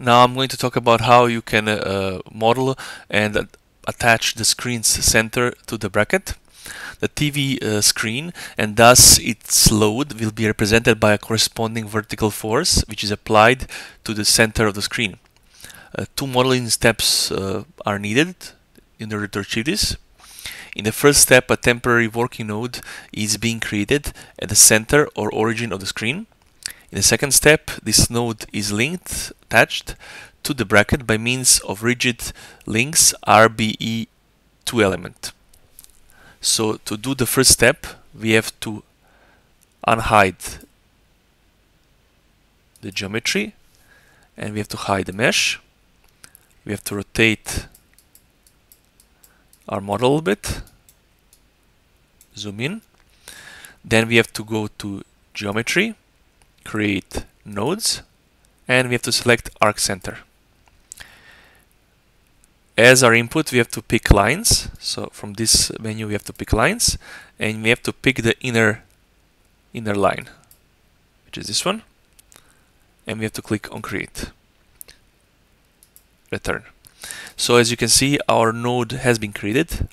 Now I'm going to talk about how you can uh, model and attach the screen's center to the bracket. The TV uh, screen and thus its load will be represented by a corresponding vertical force which is applied to the center of the screen. Uh, two modeling steps uh, are needed in order to achieve this. In the first step, a temporary working node is being created at the center or origin of the screen. In the second step, this node is linked, attached to the bracket by means of rigid links RBE2 element. So to do the first step, we have to unhide the geometry and we have to hide the mesh. We have to rotate our model a bit, zoom in. Then we have to go to geometry, create nodes, and we have to select arc center. As our input, we have to pick lines. So from this menu, we have to pick lines, and we have to pick the inner inner line, which is this one, and we have to click on create. Return. So as you can see, our node has been created.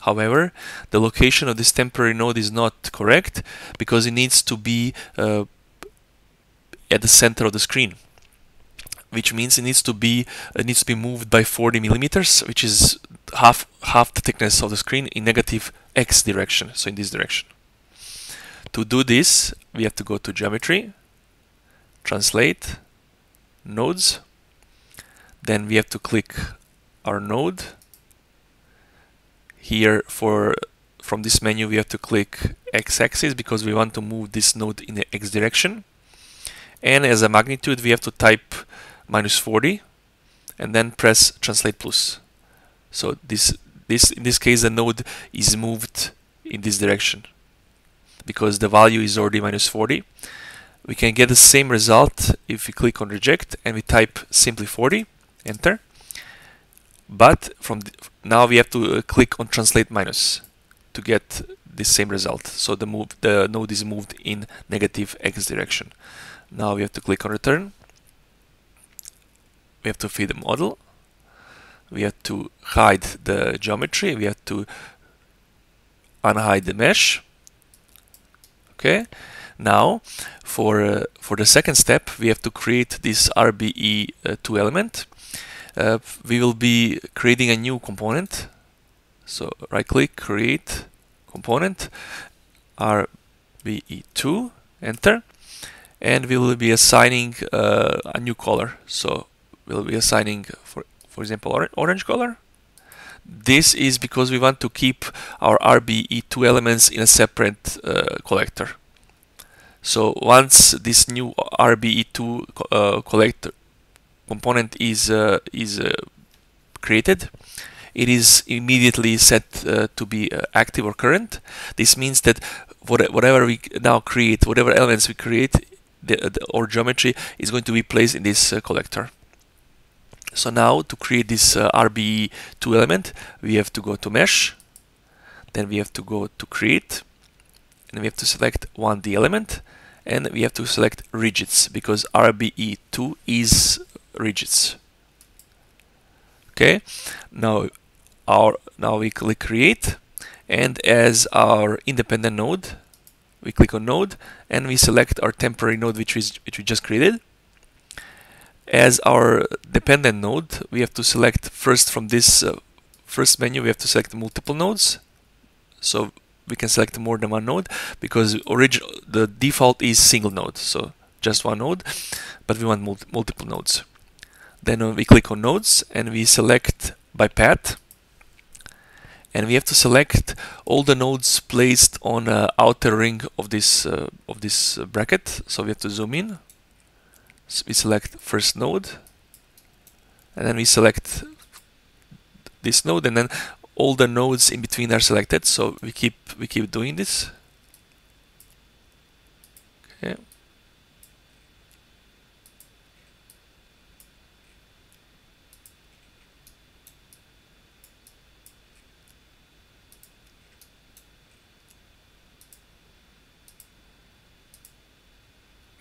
However, the location of this temporary node is not correct because it needs to be uh, at the center of the screen which means it needs to be it needs to be moved by 40 millimeters which is half half the thickness of the screen in negative x direction so in this direction. To do this we have to go to geometry translate nodes. Then we have to click our node. Here for from this menu we have to click x-axis because we want to move this node in the x direction and as a magnitude we have to type minus 40 and then press translate plus. So this this in this case the node is moved in this direction. Because the value is already minus 40 we can get the same result if we click on reject and we type simply 40 enter. But from now we have to uh, click on translate minus to get the same result. So the move the node is moved in negative x direction now we have to click on return. We have to feed the model. We have to hide the geometry. We have to unhide the mesh. Okay. Now for uh, for the second step we have to create this RBE2 uh, element. Uh, we will be creating a new component. So right click create component RBE2 enter and we will be assigning uh, a new color. So we'll be assigning for for example or orange color. This is because we want to keep our RBE2 elements in a separate uh, collector. So once this new RBE2 uh, collector component is uh, is uh, created it is immediately set uh, to be uh, active or current. This means that whatever we now create whatever elements we create the, the, or geometry is going to be placed in this collector so now to create this uh, RBE2 element, we have to go to mesh, then we have to go to create, and we have to select 1D element, and we have to select rigids because RBE2 is rigids. Okay, now our now we click create, and as our independent node, we click on node, and we select our temporary node which is which we just created as our dependent node, we have to select first from this uh, first menu, we have to select multiple nodes. So we can select more than one node because original the default is single node, so just one node, but we want multi multiple nodes. Then uh, we click on nodes and we select by path and we have to select all the nodes placed on uh, outer ring of this uh, of this uh, bracket. So we have to zoom in. So we select first node. And then we select this node. And then all the nodes in between are selected. So we keep we keep doing this. Okay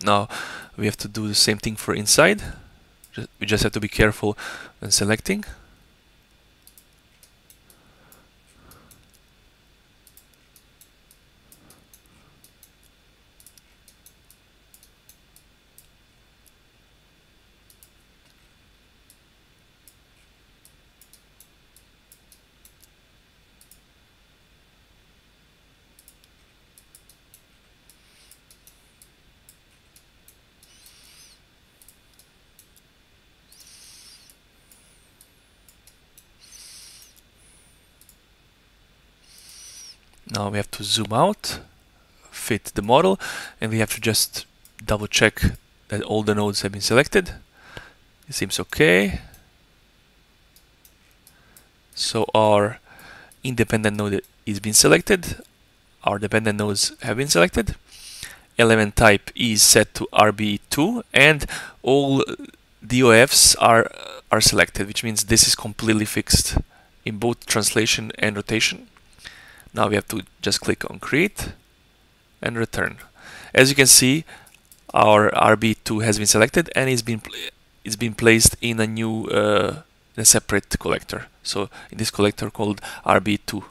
now we have to do the same thing for inside. We just have to be careful when selecting Now we have to zoom out, fit the model, and we have to just double check that all the nodes have been selected. It seems okay. So our independent node is being selected. Our dependent nodes have been selected. Element type is set to RBE2 and all DOFs are are selected, which means this is completely fixed in both translation and rotation. Now we have to just click on create and return. As you can see, our RBE2 has been selected and it's been it's been placed in a new uh, a separate collector. So in this collector called RBE2